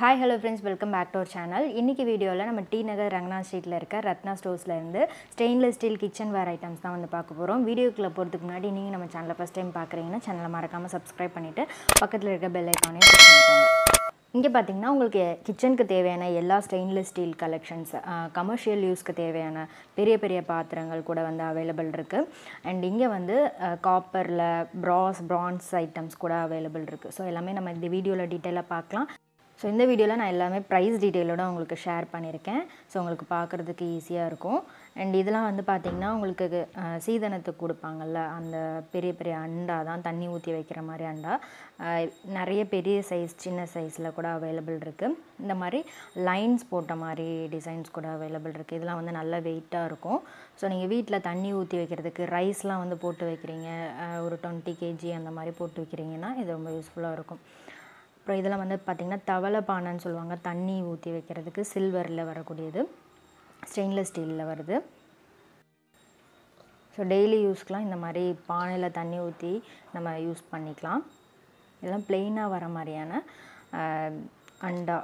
Hi hello friends welcome back to our channel இன்றைக்கி வீடியோவில் நம்ம டி நகர் ரங்கநாத் ஸ்ட்ரீட்டில் இருக்க Ratna ஸ்டோர்ஸ்லேருந்து stainless steel kitchen ware items தான் வந்து பார்க்க போகிறோம் வீடியோக்குள்ளே போகிறதுக்கு முன்னாடி நீங்கள் நம்ம சேனலை ஃபஸ்ட் டைம் பார்க்குறீங்கன்னா சேனலை மறக்காமல் சப்ஸ்கிரைப் பண்ணிவிட்டு பக்கத்தில் இருக்க பெல் ஐக்கானே பண்ணிக்கோங்க. இங்கே பார்த்தீங்கன்னா உங்களுக்கு கிச்சனுக்கு தேவையான எல்லா ஸ்டெயின்லெஸ் ஸ்டீல் கலெக்ஷன்ஸ் கமர்ஷியல் யூஸ்க்கு தேவையான பெரிய பெரிய பாத்திரங்கள் கூட வந்து அவைலபிள் இருக்குது அண்ட் இங்கே வந்து காப்பரில் ப்ராஸ் ப்ரான்ஸ் ஐட்டம்ஸ் கூட அவைலபிள் இருக்குது ஸோ எல்லாமே நம்ம இந்த வீடியோவில் டீட்டெயிலாக பார்க்கலாம். ஸோ இந்த வீடியோவில் நான் எல்லாமே ப்ரைஸ் டீட்டெயிலோட உங்களுக்கு ஷேர் பண்ணியிருக்கேன். ஸோ உங்களுக்கு பார்க்குறதுக்கு ஈஸியாக இருக்கும். அண்ட் இதெல்லாம் வந்து பார்த்திங்கன்னா உங்களுக்கு சீதனத்துக்கு கொடுப்பாங்கல்ல? அந்த பெரிய பெரிய அண்டா தான் தண்ணி ஊற்றி வைக்கிற மாதிரி அண்டா. நிறைய பெரிய சைஸ் சின்ன சைஸில் கூட அவைலபிள் இருக்குது இந்த மாதிரி லைன்ஸ் போட்ட மாதிரி டிசைன்ஸ் கூட அவைலபிள் இருக்குது இதெல்லாம் வந்து நல்ல வெயிட்டாக இருக்கும். ஸோ நீங்கள் வீட்டில் தண்ணி ஊற்றி வைக்கிறதுக்கு ரைஸ்லாம் வந்து போட்டு வைக்கிறீங்க. ஒரு டுவெண்ட்டி கேஜி அந்த மாதிரி போட்டு வைக்கிறீங்கன்னா இது ரொம்ப யூஸ்ஃபுல்லாக இருக்கும். அப்புறம் இதெல்லாம் வந்து பார்த்திங்கன்னா தவளை பானைன்னு சொல்லுவாங்க. தண்ணி ஊற்றி வைக்கிறதுக்கு சில்வரில் வரக்கூடியது. ஸ்டெயின்லெஸ் ஸ்டீலில் வருது. ஸோ டெய்லி யூஸ்க்கெலாம் இந்த மாதிரி பானையில் தண்ணி ஊற்றி நம்ம யூஸ் பண்ணிக்கலாம். இதெல்லாம் பிளெயினாக வர மாதிரியான அண்டா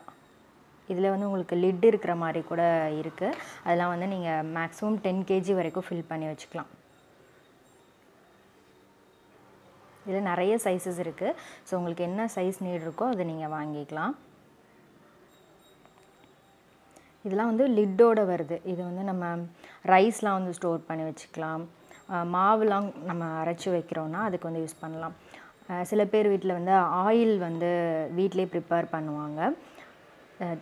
இதில் வந்து உங்களுக்கு லிட் இருக்கிற மாதிரி கூட இருக்குது அதெல்லாம் வந்து நீங்கள் மேக்ஸிமம் டென் கேஜி வரைக்கும் ஃபில் பண்ணி வச்சுக்கலாம். இதில் நிறைய சைஸஸ் இருக்குது ஸோ உங்களுக்கு என்ன சைஸ் நீட் இருக்கோ அதை நீங்கள் வாங்கிக்கலாம். இதெல்லாம் வந்து லிட்டோட வருது. இது வந்து நம்ம ரைஸ்லாம் வந்து ஸ்டோர் பண்ணி வச்சுக்கலாம். மாவுலாம் நம்ம அரைச்சி வைக்கிறோன்னா அதுக்கு வந்து யூஸ் பண்ணலாம். சில பேர் வீட்டில் வந்து ஆயில் வந்து வீட்டிலே ப்ரிப்பேர் பண்ணுவாங்க.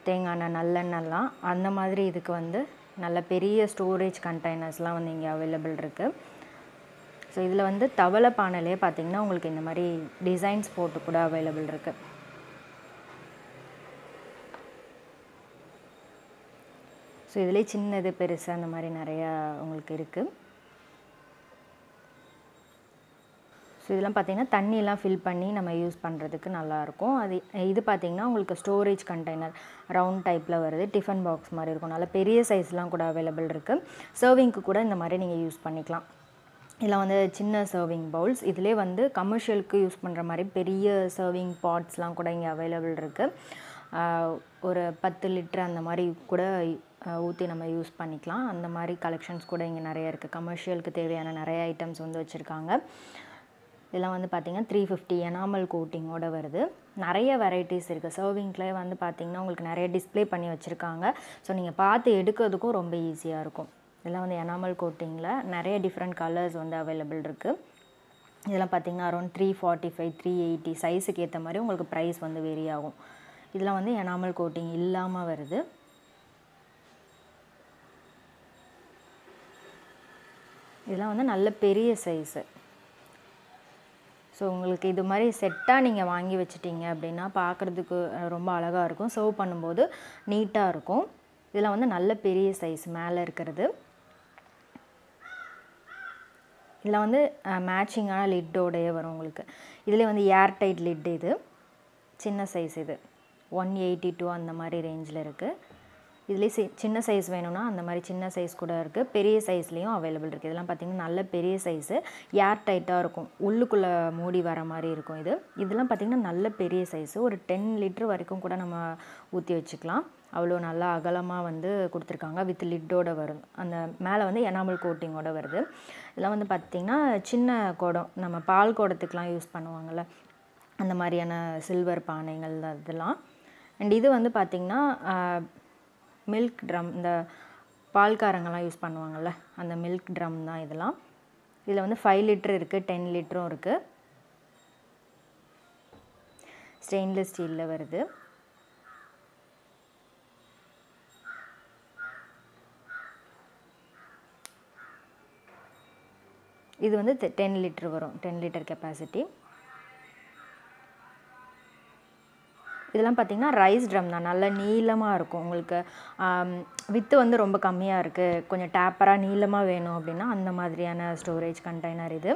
தேங்காய் எண்ணெய் நல்லெண்ணெய்லாம். அந்த மாதிரி இதுக்கு வந்து நல்ல பெரிய ஸ்டோரேஜ் கண்டெய்னர்ஸ்லாம் வந்து இங்கே அவைலபிள் இருக்குது ஸோ இதில் வந்து தவளை பானையிலே பார்த்தீங்கன்னா உங்களுக்கு இந்த மாதிரி டிசைன்ஸ் போட்டு கூட அவைலபிள் இருக்குது ஸோ இதுலேயே சின்னது பெருசு அந்த மாதிரி நிறையா உங்களுக்கு இருக்குது ஸோ இதெல்லாம் பார்த்தீங்கன்னா தண்ணியெலாம் ஃபில் பண்ணி நம்ம யூஸ் பண்ணுறதுக்கு நல்லாயிருக்கும் அது இது பார்த்தீங்கன்னா உங்களுக்கு ஸ்டோரேஜ் கண்டெய்னர் ரவுண்ட் டைப்பில் வருது. டிஃபன் பாக்ஸ் மாதிரி இருக்கும். நல்ல பெரிய சைஸ்லாம் கூட அவைலபிள் இருக்குது சர்விங்க்கு கூட இந்த மாதிரி நீங்கள் யூஸ் பண்ணிக்கலாம். இதில் வந்து சின்ன சர்விங் பவுல்ஸ் இதிலே வந்து கமர்ஷியலுக்கு யூஸ் பண்ணுற மாதிரி பெரிய சர்விங் பாட்ஸ்லாம் கூட இங்கே அவைலபிள் இருக்குது ஒரு பத்து லிட்டர் அந்த மாதிரி கூட ஊற்றி நம்ம யூஸ் பண்ணிக்கலாம். அந்த மாதிரி கலெக்ஷன்ஸ் கூட இங்கே நிறைய இருக்குது கமர்ஷியலுக்கு தேவையான நிறைய ஐட்டம்ஸ் வந்து வச்சுருக்காங்க. இதெல்லாம் வந்து பார்த்திங்கன்னா த்ரீ ஃபிஃப்டி எனாமல் கோட்டிங்கோட வருது. நிறைய வெரைட்டிஸ் இருக்குது சர்விங்க்லேயே வந்து பார்த்திங்கன்னா உங்களுக்கு நிறைய டிஸ்ப்ளே பண்ணி வச்சுருக்காங்க. ஸோ நீங்கள் பார்த்து எடுக்கிறதுக்கும் ரொம்ப ஈஸியாக இருக்கும். இதெல்லாம் வந்து எனாமல் கோட்டிங்கில் நிறைய டிஃப்ரெண்ட் கலர்ஸ் வந்து அவைலபிள் இருக்குது இதெல்லாம் பார்த்திங்கன்னா around three forty five three eighty சைஸுக்கு ஏற்ற மாதிரி உங்களுக்கு ப்ரைஸ் வந்து வேரி ஆகும். இதெல்லாம் வந்து எனாமல் கோட்டிங் இல்லாமல் வருது. இதெல்லாம் வந்து நல்ல பெரிய சைஸு ஸோ உங்களுக்கு இது மாதிரி செட்டாக நீங்கள் வாங்கி வச்சிட்டிங்க அப்படின்னா பார்க்குறதுக்கு ரொம்ப அழகாக இருக்கும். சர்வ் பண்ணும்போது நீட்டாக இருக்கும். இதெல்லாம் வந்து நல்ல பெரிய சைஸ் மேலே இருக்கிறது. இதில் வந்து மேட்சிங்கான லிட்டோடையே வரும் உங்களுக்கு. இதில் வந்து ஏர் டைட் லிட் இது. சின்ன சைஸ் இது. ஒன் எயிட்டி டூ அந்த மாதிரி ரேஞ்சில் இருக்குது இதுலேயே சி சின்ன சைஸ் வேணும்னா அந்த மாதிரி சின்ன சைஸ் கூட இருக்குது பெரிய சைஸ்லேயும் அவைலபிள் இருக்குது இதெல்லாம் பார்த்திங்கன்னா நல்ல பெரிய சைஸு ஏர் டைட்டாக இருக்கும். உள்ளுக்குள்ளே மூடி வர மாதிரி இருக்கும் இது. இதெல்லாம் பார்த்திங்கன்னா நல்ல பெரிய சைஸு ஒரு டென் லிட்டர் வரைக்கும் கூட நம்ம ஊற்றி வச்சுக்கலாம். அவ்வளோ நல்லா அகலமாக வந்து கொடுத்துருக்காங்க. வித் லிட்டோட வரும். அந்த மேலே வந்து எனாமல் கோட்டிங்கோட வருது. இதெல்லாம் வந்து பார்த்திங்கன்னா சின்ன குடம். நம்ம பால் குடத்துக்குலாம் யூஸ் பண்ணுவாங்கள்ல அந்த மாதிரியான சில்வர் பானைகள் இதெல்லாம் அண்ட் இது வந்து பார்த்திங்கன்னா மில்க் ட்ரம் இந்த பால்காரங்கெல்லாம் யூஸ் பண்ணுவாங்கள்ல அந்த மில்க் ட்ரம் தான் இதெல்லாம். இதில் வந்து ஃபைவ் லிட்ரு இருக்குது டென் லிட்டரும் இருக்குது ஸ்டெயின்லெஸ் ஸ்டீலில் வருது. இது வந்து டென் லிட்ரு வரும். டென் லிட்டர் கெப்பாசிட்டி இதெல்லாம் பார்த்திங்கன்னா ரைஸ் ட்ரம் தான். நல்ல நீளமாக இருக்கும். உங்களுக்கு வித்து வந்து ரொம்ப கம்மியாக இருக்குது கொஞ்சம் டேப்பராக நீளமாக வேணும் அப்படின்னா அந்த மாதிரியான ஸ்டோரேஜ் கண்டெய்னர் இது.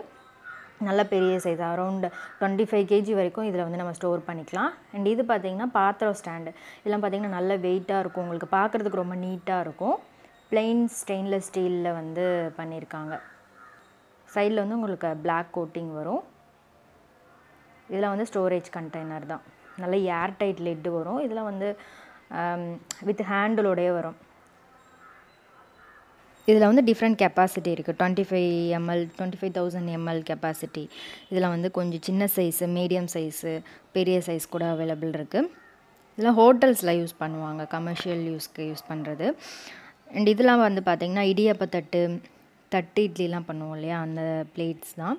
நல்ல பெரிய size around twenty five kg வரைக்கும் இதில் வந்து நம்ம ஸ்டோர் பண்ணிக்கலாம். அண்ட் இது பார்த்திங்கன்னா பாத்திரம் ஸ்டாண்டு இதெல்லாம் பார்த்திங்கன்னா நல்ல வெயிட்டாக இருக்கும். உங்களுக்கு பார்க்குறதுக்கு ரொம்ப நீட்டாக இருக்கும். பிளெயின் ஸ்டெயின்லெஸ் ஸ்டீலில் வந்து பண்ணியிருக்காங்க சைடில் வந்து உங்களுக்கு பிளாக் கோட்டிங் வரும். இதில் வந்து ஸ்டோரேஜ் கண்டெய்னர் தான். நல்ல ஏர் டைட் லெட்டு வரும். இதில் வந்து um, வித் ஹேண்டிலோடயே வரும். இதில் வந்து டிஃப்ரெண்ட் கெப்பாசிட்டி இருக்குது twenty five ML twenty five thousand ML capacity இதில் வந்து கொஞ்சம் சின்ன சைஸு மீடியம் சைஸு பெரிய சைஸ் கூட அவைலபிள் இருக்குது இதில் ஹோட்டல்ஸில் யூஸ் பண்ணுவாங்க. கமர்ஷியல் யூஸ்க்கு யூஸ் பண்ணுறது அண்ட் இதெல்லாம் வந்து பார்த்திங்கன்னா இடியப்பத்தட்டு தட்டு இட்லிலாம் பண்ணுவோம் இல்லையா? அந்த பிளேட்ஸ் தான்.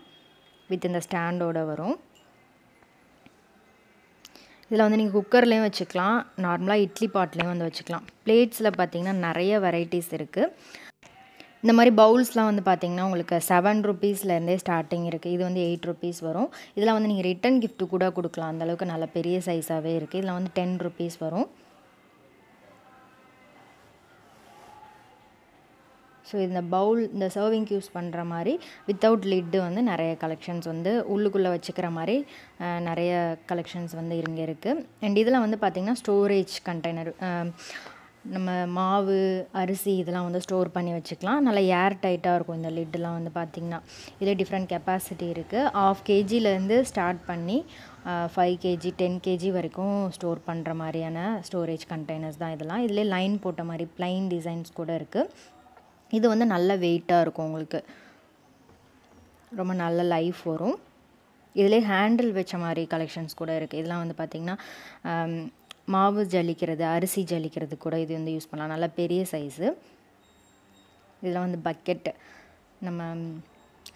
வித் இந்த ஸ்டாண்டோட வரும். இதில் வந்து நீங்கள் குக்கர்லேயும் வச்சுக்கலாம். நார்மலாக இட்லி பாட்லேயும் வந்து வச்சுக்கலாம். பிளேட்ஸில் பார்த்தீங்கன்னா நிறைய வெரைட்டிஸ் இருக்குது இந்த மாதிரி பவுல்ஸ்லாம் வந்து பார்த்திங்கன்னா உங்களுக்கு செவன் ருபீஸ்லேருந்தே ஸ்டார்டிங் இருக்குது இது வந்து எயிட் ருபீஸ் வரும். இதில் வந்து நீங்கள் ரிட்டன் கிஃப்ட்டு கூட கொடுக்கலாம். அந்தளவுக்கு நல்ல பெரிய சைஸாகவே இருக்குது இதில் வந்து டென் ருபீஸ் வரும். ஸோ இந்த பவுல் இந்த சர்விங்க்கு யூஸ் பண்ணுற மாதிரி வித்தவுட் லிட்டு வந்து நிறைய கலெக்ஷன்ஸ் வந்து உள்ளுக்குள்ளே வச்சுக்கிற மாதிரி நிறைய கலெக்ஷன்ஸ் வந்து இங்கே இருக்குது அண்ட் இதில் வந்து பார்த்திங்கன்னா ஸ்டோரேஜ் கண்டெய்னர் நம்ம மாவு அரிசி இதெல்லாம் வந்து ஸ்டோர் பண்ணி வச்சுக்கலாம். நல்லா ஏர் டைட்டாக இருக்கும் இந்த லிட்டெலாம் வந்து பார்த்திங்கன்னா இதில் டிஃப்ரெண்ட் கெப்பாசிட்டி இருக்குது ஆஃப் கேஜிலேருந்து ஸ்டார்ட் பண்ணி ஃபைவ் கேஜி டென் கேஜி வரைக்கும் ஸ்டோர் பண்ணுற மாதிரியான ஸ்டோரேஜ் கண்டெய்னர்ஸ் தான் இதெல்லாம். இதிலே லைன் போட்ட மாதிரி ப்ளைன் டிசைன்ஸ் கூட இருக்குது இது வந்து நல்ல வெயிட்டாக இருக்கும் உங்களுக்கு. ரொம்ப நல்ல லைஃப் வரும். இதிலே ஹேண்டில் வச்ச மாதிரி கலெக்ஷன்ஸ் கூட இருக்குது இதெல்லாம் வந்து பார்த்திங்கன்னா மாவு ஜலிக்கிறது அரிசி ஜலிக்கிறது கூட இது வந்து யூஸ் பண்ணலாம். நல்ல பெரிய சைஸு இதில் வந்து பக்கெட் நம்ம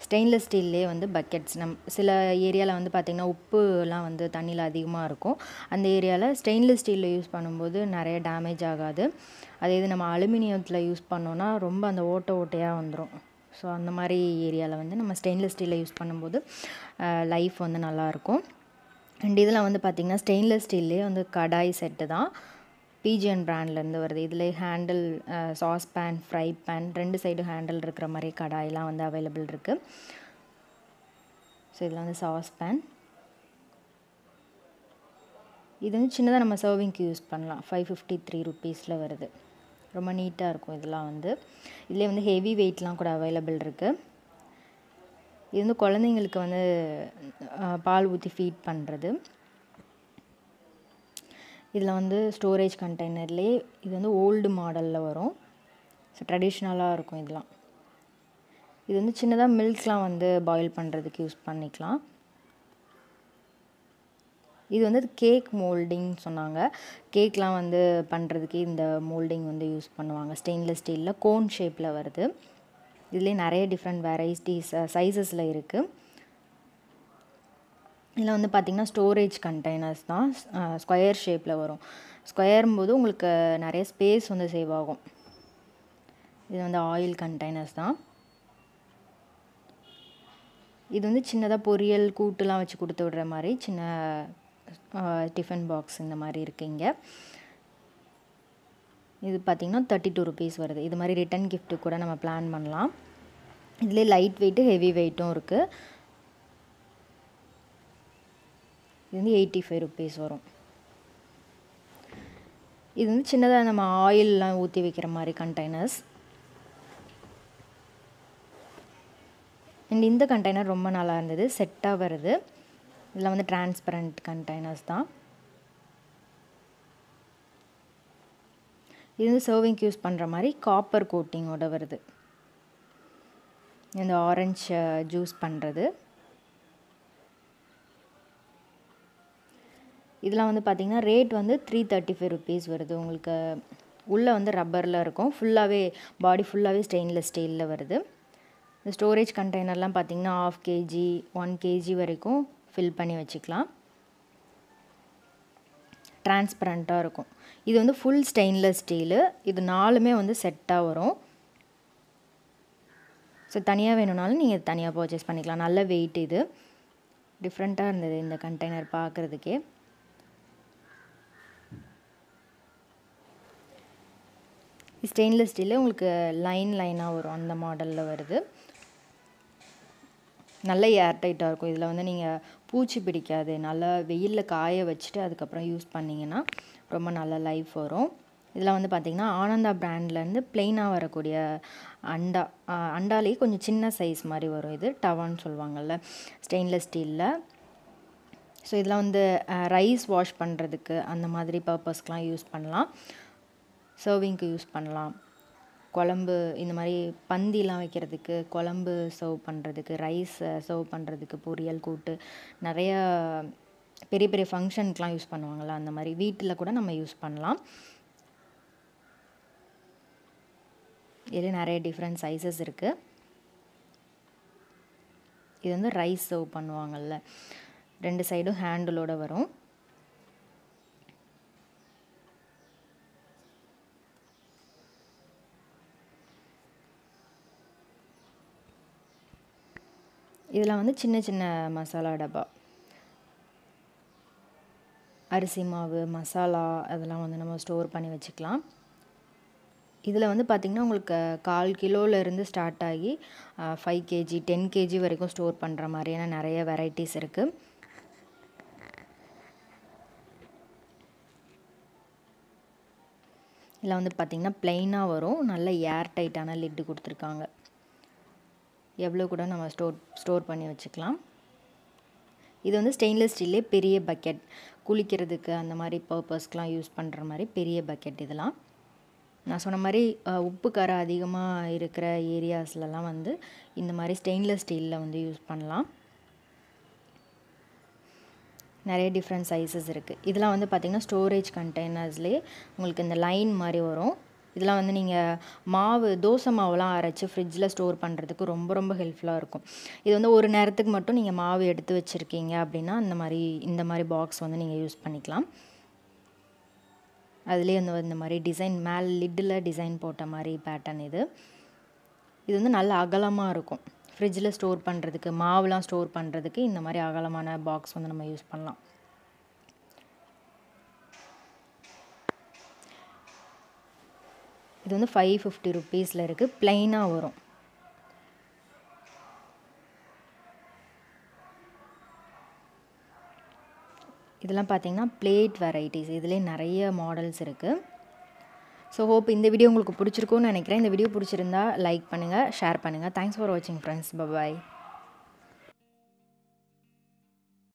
ஸ்டெயின்லெஸ் ஸ்டீல்லே வந்து பக்கெட்ஸ். நம் சில ஏரியாவில் வந்து பார்த்திங்கன்னா உப்புலாம் வந்து தண்ணியில் அதிகமாக இருக்கும். அந்த ஏரியாவில் ஸ்டெயின்லெஸ் ஸ்டீலில் யூஸ் பண்ணும்போது நிறைய டேமேஜ் ஆகாது. அதே இது நம்ம அலுமினியத்தில் யூஸ் பண்ணோன்னா ரொம்ப அந்த ஓட்டை ஓட்டையாக வந்துடும் ஸோ அந்த மாதிரி ஏரியாவில் வந்து நம்ம ஸ்டெயின்லெஸ் ஸ்டீலில் யூஸ் பண்ணும்போது லைஃப் வந்து நல்லாயிருக்கும் அண்ட் இதில் வந்து பார்த்திங்கன்னா ஸ்டெயின்லெஸ் ஸ்டீல்லே வந்து கடாய் செட்டு தான். பிஜிஎன் பிராண்ட்லேருந்து வருது. இதில் handle sauce pan fry pan ரெண்டு சைடு ஹேண்டில் இருக்கிற மாதிரி கடாயெலாம் வந்து அவைலபிள் இருக்குது ஸோ இதில் வந்து சாஸ் பேன் இது வந்து சின்னதாக நம்ம சர்விங்க்கு யூஸ் பண்ணலாம். ஃபைவ் ஃபிஃப்டி த்ரீ ருப்பீஸில் வருது. ரொம்ப நீட்டாக இருக்கும் இதெல்லாம் வந்து. இதிலே வந்து ஹெவி வெயிட்லாம் கூட அவைலபிள் இருக்குது இது வந்து குழந்தைங்களுக்கு வந்து பால் ஊற்றி ஃபீட் பண்ணுறது இதில் வந்து ஸ்டோரேஜ் கண்டெய்னர்லேயே இது வந்து ஓல்டு மாடலில் வரும். ஸோ ட்ரெடிஷ்னலாக இருக்கும் இதெல்லாம். இது வந்து சின்னதாக மில்க்லாம் வந்து பாயில் பண்ணுறதுக்கு யூஸ் பண்ணிக்கலாம். இது வந்து கேக் மோல்டிங் சொன்னாங்க. கேக்லாம் வந்து பண்ணுறதுக்கு இந்த மோல்டிங் வந்து யூஸ் பண்ணுவாங்க. ஸ்டெயின்லெஸ் ஸ்டீலில் கோன் ஷேப்பில் வருது. இதுலேயே நிறைய டிஃப்ரெண்ட் வெரைட்டிஸ் சைஸஸில் இருக்குது இதில் வந்து பார்த்திங்கன்னா ஸ்டோரேஜ் கண்டெய்னர்ஸ் தான் ஸ்கொயர் ஷேப்பில் வரும். ஸ்கொயரும் போது உங்களுக்கு நிறைய ஸ்பேஸ் வந்து சேவ் ஆகும். இது வந்து ஆயில் கண்டெய்னர்ஸ் தான். இது வந்து சின்னதாக பொரியல் கூட்டுலாம் வச்சு கொடுத்து விடுற மாதிரி சின்ன டிஃபன் பாக்ஸ் இந்த மாதிரி இருக்குங்க இது பார்த்திங்கன்னா தேர்ட்டி டூ ருபீஸ் வருது. இது மாதிரி ரிட்டன் கிஃப்ட்டு கூட நம்ம பிளான் பண்ணலாம். இதுலேயே லைட் வெயிட்டு ஹெவி வெயிட்டும் இருக்குது இது வந்து எயிட்டி ஃபைவ் ருபீஸ் வரும். இது வந்து சின்னதாக நம்ம ஆயிலெலாம் ஊற்றி வைக்கிற மாதிரி கண்டெய்னர்ஸ் அண்ட் இந்த கண்டெய்னர் ரொம்ப நல்லா இருந்தது. செட்டாக வருது. இதில் வந்து டிரான்ஸ்பரண்ட் கண்டெய்னர்ஸ் தான். இது வந்து சர்விங்க்கு யூஸ் பண்ணுற மாதிரி காப்பர் கோட்டிங்கோட வருது. இந்த ஆரஞ்சு ஜூஸ் பண்ணுறது இதெல்லாம் வந்து பார்த்திங்கன்னா ரேட் வந்து த்ரீ தேர்ட்டி ஃபைவ் ருபீஸ் வருது. உங்களுக்கு உள்ளே வந்து ரப்பரில் இருக்கும். ஃபுல்லாகவே பாடி ஃபுல்லாகவே ஸ்டெயின்லெஸ் ஸ்டீலில் வருது. இந்த ஸ்டோரேஜ் கண்டெய்னர்லாம் பார்த்திங்கன்னா ஆஃப் கேஜி ஒன் கேஜி வரைக்கும் ஃபில் பண்ணி வச்சுக்கலாம். டிரான்ஸ்பரண்ட்டாக இருக்கும். இது வந்து ஃபுல் ஸ்டெயின்லெஸ் ஸ்டீலு இது நாலுமே வந்து செட்டாக வரும். ஸோ தனியாக வேணும்னாலும் நீங்கள் தனியாக பர்ச்சேஸ் பண்ணிக்கலாம். நல்ல வெயிட் இது. டிஃப்ரெண்ட்டாக இருந்தது இந்த கண்டெய்னர் பார்க்குறதுக்கே ஸ்டெயின்லெஸ் ஸ்டீலில் உங்களுக்கு லைன் லைனாக வரும். அந்த மாடலில் வருது. நல்ல ஏர் டைட்டாக இருக்கும். இதில் வந்து நீங்கள் பூச்சி பிடிக்காது. நல்லா வெயிலில் காய வச்சுட்டு அதுக்கப்புறம் யூஸ் பண்ணிங்கன்னா ரொம்ப நல்ல லைஃப் வரும். இதில் வந்து பார்த்திங்கன்னா ஆனந்தா பிராண்ட்லேருந்து பிளெயினாக வரக்கூடிய அண்டா அண்டாலேயே கொஞ்சம் சின்ன சைஸ் மாதிரி வரும் இது. டவான்னு சொல்லுவாங்கள்ல ஸ்டெயின்லெஸ் ஸ்டீலில் ஸோ இதெல்லாம் வந்து ரைஸ் வாஷ் பண்ணுறதுக்கு அந்த மாதிரி பர்பஸ்க்கெலாம் யூஸ் பண்ணலாம். சர்விங்க்கு யூஸ் பண்ணலாம். குழம்பு இந்த மாதிரி பந்திலாம் வைக்கிறதுக்கு குழம்பு சர்வ் பண்ணுறதுக்கு ரைஸ் சர்வ் பண்ணுறதுக்கு பொரியல் கூட்டு நிறைய பெரிய பெரிய ஃபங்க்ஷனுக்கெலாம் யூஸ் பண்ணுவாங்கள்ல அந்த மாதிரி வீட்டில் கூட நம்ம யூஸ் பண்ணலாம். இதில் நிறைய டிஃப்ரெண்ட் சைஸஸ் இருக்குது இது வந்து ரைஸ் சர்வ் பண்ணுவாங்கள்ல ரெண்டு சைடும் ஹேண்டிலோட வரும். இதில் வந்து சின்ன சின்ன மசாலா டப்பா. அரிசி மாவு மசாலா அதெல்லாம் வந்து நம்ம ஸ்டோர் பண்ணி வச்சுக்கலாம். இதில் வந்து பார்த்திங்கன்னா உங்களுக்கு கால் கிலோலேருந்து ஸ்டார்ட் ஆகி ஃபைவ் கேஜி டென் கேஜி வரைக்கும் ஸ்டோர் பண்ணுற மாதிரியான நிறைய வெரைட்டிஸ் இருக்குது இதில் வந்து பார்த்திங்கன்னா ப்ளைனாக வரும். நல்ல ஏர் டைட்டான லிட்டு கொடுத்துருக்காங்க. எவ்வளோ கூட நம்ம ஸ்டோர் ஸ்டோர் பண்ணி வச்சுக்கலாம். இது வந்து ஸ்டெயின்லெஸ் ஸ்டீல்லே பெரிய பக்கெட் குளிக்கிறதுக்கு அந்த மாதிரி பர்பஸ்க்கெலாம் யூஸ் பண்ணுற மாதிரி பெரிய பக்கெட் இதெல்லாம். நான் சொன்ன மாதிரி உப்பு காரம் அதிகமாக இருக்கிற ஏரியாஸ்லலாம் வந்து இந்த மாதிரி ஸ்டெயின்லெஸ் ஸ்டீலில் வந்து யூஸ் பண்ணலாம். நிறைய டிஃப்ரெண்ட் சைஸஸ் இருக்குது இதெல்லாம் வந்து பார்த்திங்கன்னா ஸ்டோரேஜ் கண்டெய்னர்ஸ்லேயே உங்களுக்கு இந்த லைன் மாதிரி வரும். இதெல்லாம் வந்து நீங்கள் மாவு தோசை மாவுலாம் அரைச்சி ஃப்ரிட்ஜில் ஸ்டோர் பண்ணுறதுக்கு ரொம்ப ரொம்ப ஹெல்ப்ஃபுல்லாக இருக்கும். இது வந்து ஒரு நேரத்துக்கு மட்டும் நீங்கள் மாவு எடுத்து வச்சுருக்கீங்க அப்படின்னா அந்த மாதிரி இந்த மாதிரி பாக்ஸ் வந்து நீங்கள் யூஸ் பண்ணிக்கலாம். அதுலேயே வந்து இந்த மாதிரி டிசைன் மேல் லிட்டில் டிசைன் போட்ட மாதிரி பேட்டர்ன் இது. இது வந்து நல்ல அகலமாக இருக்கும். ஃப்ரிட்ஜில் ஸ்டோர் பண்ணுறதுக்கு மாவுலாம் ஸ்டோர் பண்ணுறதுக்கு இந்த மாதிரி அகலமான பாக்ஸ் வந்து நம்ம யூஸ் பண்ணலாம். இது வந்து ஃபைவ் ஃபிஃப்டி ருப்பீஸில் இருக்குது ப்ளைனாக வரும். இதெல்லாம் பார்த்தீங்கன்னா பிளேட் வெரைட்டிஸ் இதுலேயே நிறைய மாடல்ஸ் இருக்குது ஸோ ஹோப் இந்த வீடியோ உங்களுக்கு பிடிச்சிருக்கும்னு நினைக்கிறேன். இந்த வீடியோ பிடிச்சிருந்தா லைக் பண்ணுங்கள் ஷேர் பண்ணுங்கள் தேங்க்ஸ் ஃபார் வாட்சிங் ஃப்ரெண்ட்ஸ் பபாய்